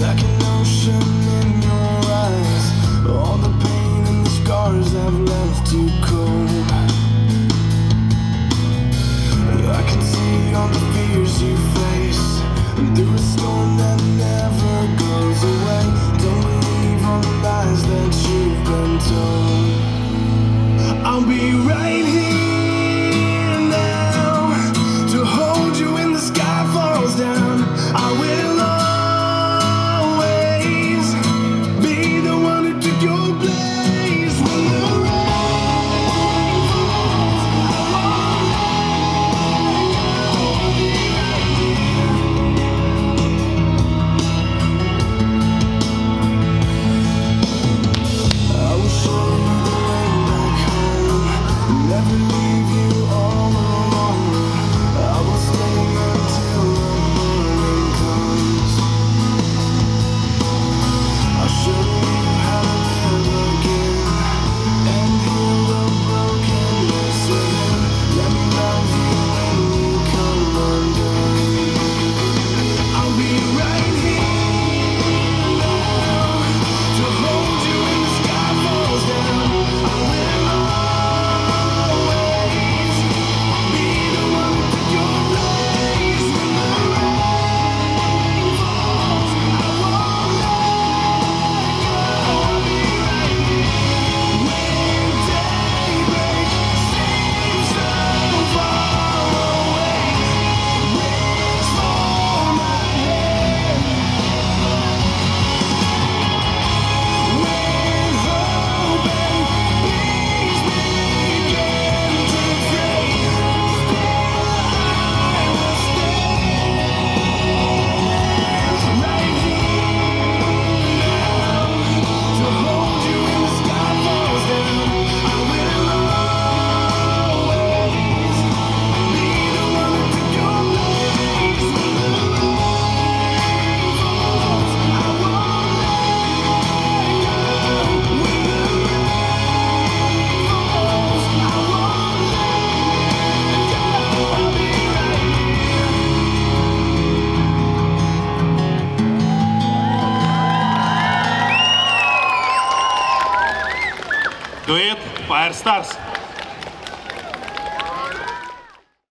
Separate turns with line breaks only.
like an ocean in your eyes all the pain and the scars have left. never leave.
Дует Fire Stars.